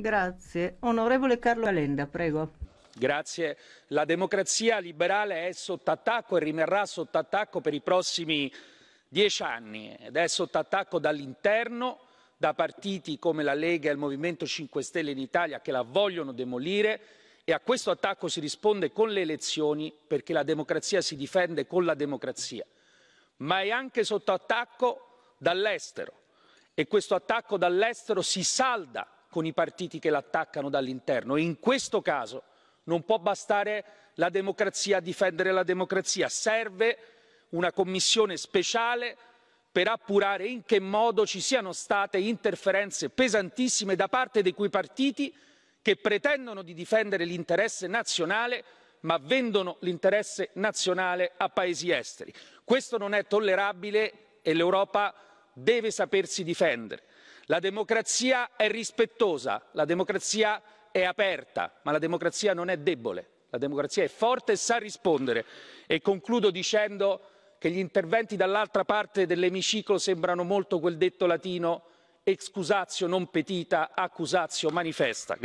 Grazie. Onorevole Carlo Calenda, prego. Grazie. La democrazia liberale è sotto attacco e rimarrà sotto attacco per i prossimi dieci anni ed è sotto attacco dall'interno da partiti come la lega e il movimento cinque stelle in italia che la vogliono demolire e a questo attacco si risponde con le elezioni perché la democrazia si difende con la democrazia ma è anche sotto attacco dall'estero e questo attacco dall'estero si salda con i partiti che l'attaccano dall'interno e in questo caso non può bastare la democrazia a difendere la democrazia serve una commissione speciale per appurare in che modo ci siano state interferenze pesantissime da parte di quei partiti che pretendono di difendere l'interesse nazionale ma vendono l'interesse nazionale a paesi esteri. questo non è tollerabile e l'europa deve sapersi difendere. La democrazia è rispettosa la democrazia è aperta ma la democrazia non è debole la democrazia è forte e sa rispondere. e concludo dicendo che gli interventi dall'altra parte dell'emiciclo sembrano molto quel detto latino excusatio non petita accusatio manifesta.